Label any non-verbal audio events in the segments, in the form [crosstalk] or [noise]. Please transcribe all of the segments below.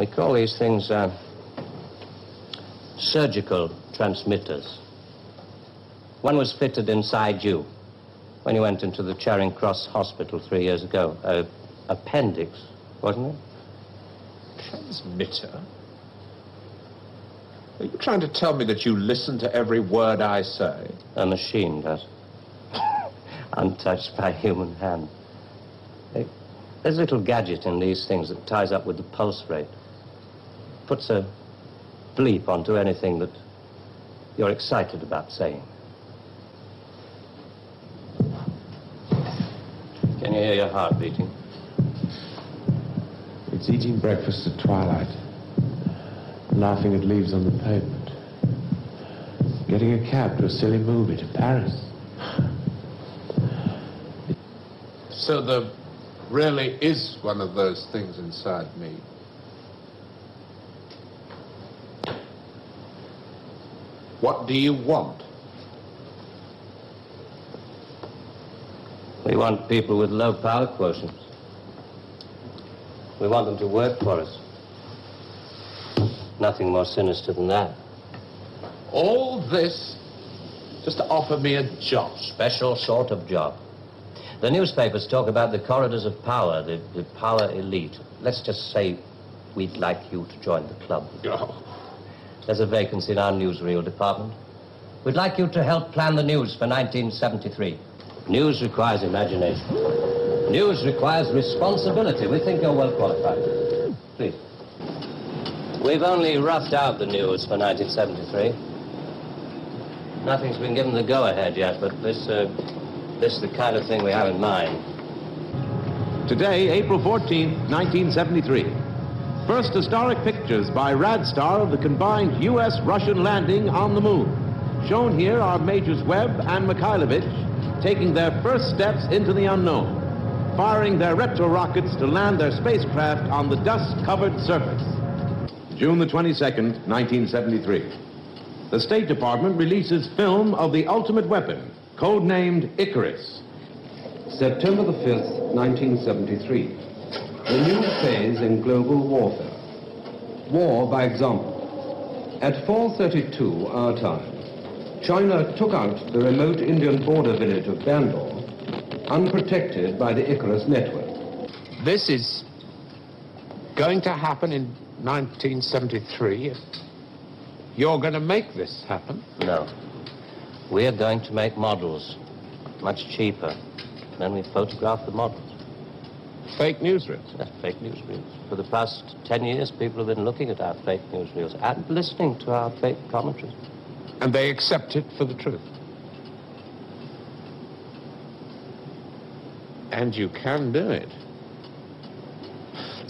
We call these things uh, surgical transmitters. One was fitted inside you when you went into the Charing Cross Hospital three years ago. Uh, appendix, wasn't it? Transmitter? Are you trying to tell me that you listen to every word I say? A machine does. [laughs] Untouched by human hand. There's a little gadget in these things that ties up with the pulse rate. Puts a bleep onto anything that you're excited about saying. Can you hear your heart beating? It's eating breakfast at twilight laughing at leaves on the pavement, getting a cab to a silly movie to Paris. So there really is one of those things inside me. What do you want? We want people with low power quotients. We want them to work for us. Nothing more sinister than that. All this just to offer me a job. Special sort of job. The newspapers talk about the corridors of power, the, the power elite. Let's just say we'd like you to join the club. Oh. There's a vacancy in our newsreel department. We'd like you to help plan the news for 1973. News requires imagination. News requires responsibility. We think you're well qualified. Please. We've only roughed out the news for 1973. Nothing's been given the go-ahead yet, but this, uh, this is the kind of thing we have in mind. Today, April 14, 1973. First historic pictures by Radstar of the combined U.S.-Russian landing on the moon. Shown here are Majors Webb and Mikhailovich taking their first steps into the unknown, firing their retro rockets to land their spacecraft on the dust-covered surface. June the 22nd, 1973. The State Department releases film of the ultimate weapon, codenamed Icarus. September the 5th, 1973. A new phase in global warfare. War by example. At 4.32 our time, China took out the remote Indian border village of Bandor, unprotected by the Icarus network. This is going to happen in 1973, you're going to make this happen? No. We're going to make models, much cheaper. Then we photograph the models. Fake newsreels? That's fake newsreels. For the past 10 years, people have been looking at our fake newsreels and listening to our fake commentaries. And they accept it for the truth? And you can do it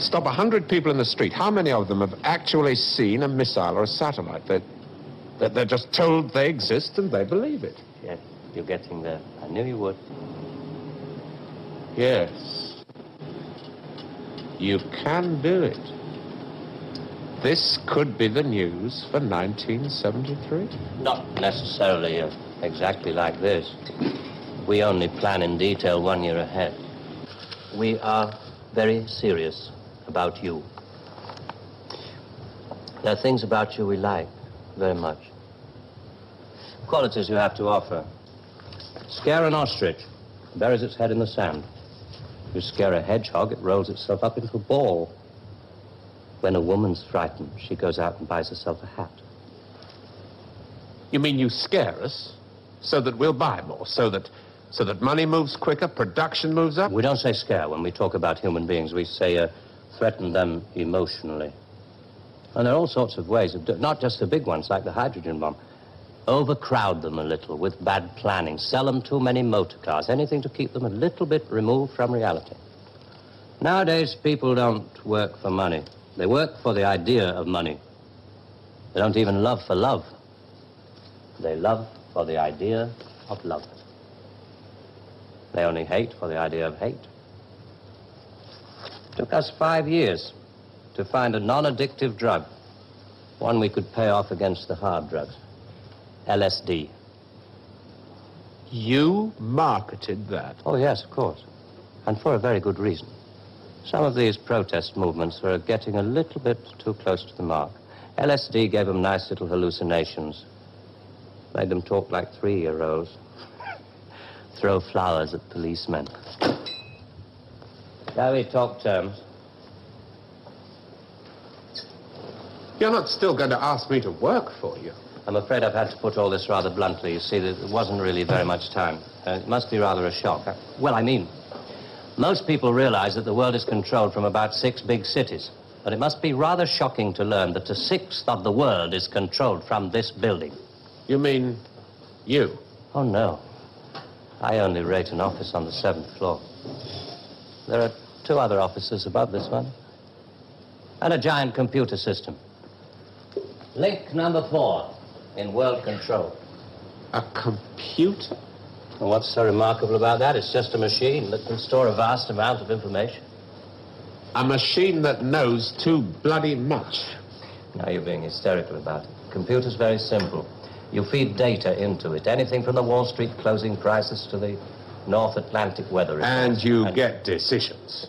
stop 100 people in the street, how many of them have actually seen a missile or a satellite? They're, they're just told they exist and they believe it. Yes, you're getting there. I knew you would. Yes. You can do it. This could be the news for 1973? Not necessarily uh, exactly like this. We only plan in detail one year ahead. We are very serious about you. There are things about you we like very much. Qualities you have to offer. Scare an ostrich, buries its head in the sand. You scare a hedgehog, it rolls itself up into a ball. When a woman's frightened, she goes out and buys herself a hat. You mean you scare us so that we'll buy more, so that so that money moves quicker, production moves up? We don't say scare when we talk about human beings. We say uh, threaten them emotionally. And there are all sorts of ways of doing not just the big ones like the hydrogen bomb. Overcrowd them a little with bad planning. Sell them too many motor cars. Anything to keep them a little bit removed from reality. Nowadays, people don't work for money. They work for the idea of money. They don't even love for love. They love for the idea of love. They only hate for the idea of hate. It took us five years to find a non-addictive drug, one we could pay off against the hard drugs, LSD. You marketed that? Oh, yes, of course. And for a very good reason. Some of these protest movements were getting a little bit too close to the mark. LSD gave them nice little hallucinations. Made them talk like three-year-olds. [laughs] Throw flowers at policemen. Now we talk terms? You're not still going to ask me to work for you. I'm afraid I've had to put all this rather bluntly. You see, there wasn't really very much time. Uh, it must be rather a shock. Uh, well, I mean, most people realize that the world is controlled from about six big cities. But it must be rather shocking to learn that a sixth of the world is controlled from this building. You mean you? Oh, no. I only rate an office on the seventh floor. There are two other offices above this one. And a giant computer system. Link number four in world control. A computer? And what's so remarkable about that? It's just a machine that can store a vast amount of information. A machine that knows too bloody much. Now you're being hysterical about it. Computer's very simple. You feed data into it. Anything from the Wall Street closing prices to the North Atlantic weather reports. And you get decisions.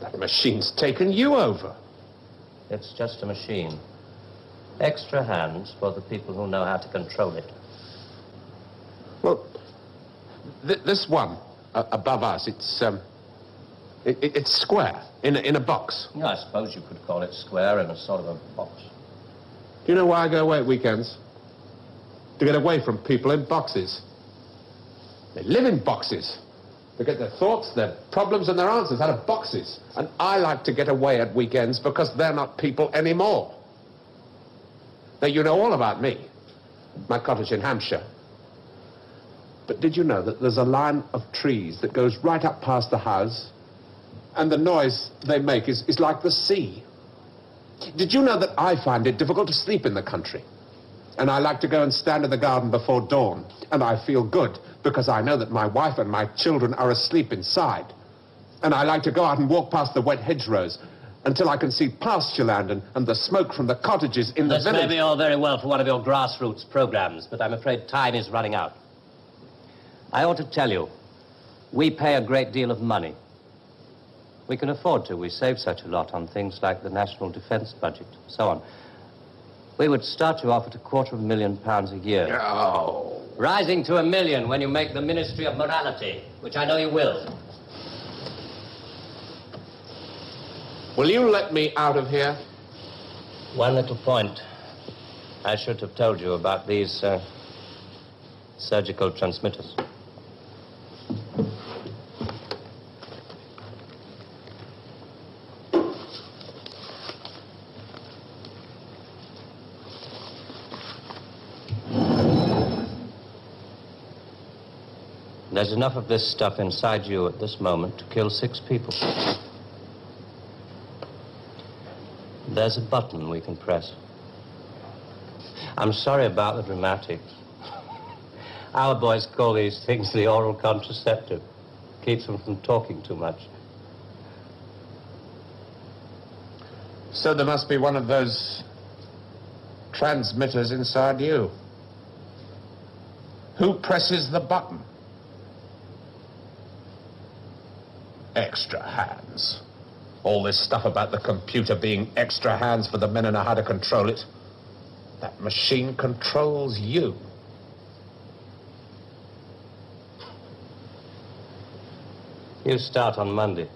that machine's taken you over. It's just a machine. Extra hands for the people who know how to control it. Well, th this one uh, above us, it's, um, it, it, it's square in a, in a box. Yeah, I suppose you could call it square in a sort of a box. Do you know why I go away at weekends? To get away from people in boxes. They live in boxes. They get their thoughts, their problems, and their answers out of boxes. And I like to get away at weekends because they're not people anymore. Now, you know all about me. My cottage in Hampshire. But did you know that there's a line of trees that goes right up past the house? And the noise they make is, is like the sea. Did you know that I find it difficult to sleep in the country? And I like to go and stand in the garden before dawn. And I feel good because I know that my wife and my children are asleep inside. And I like to go out and walk past the wet hedgerows until I can see pasture land and, and the smoke from the cottages in the village. This may be all very well for one of your grassroots programs, but I'm afraid time is running out. I ought to tell you, we pay a great deal of money. We can afford to. We save such a lot on things like the national defense budget, and so on. We would start you off at a quarter of a million pounds a year. Oh. Rising to a million when you make the Ministry of Morality, which I know you will. Will you let me out of here? One little point. I should have told you about these uh, surgical transmitters. There's enough of this stuff inside you at this moment to kill six people. There's a button we can press. I'm sorry about the dramatics. Our boys call these things the oral contraceptive. Keeps them from talking too much. So there must be one of those transmitters inside you. Who presses the button? Extra hands. All this stuff about the computer being extra hands for the men know how to control it. That machine controls you. You start on Monday.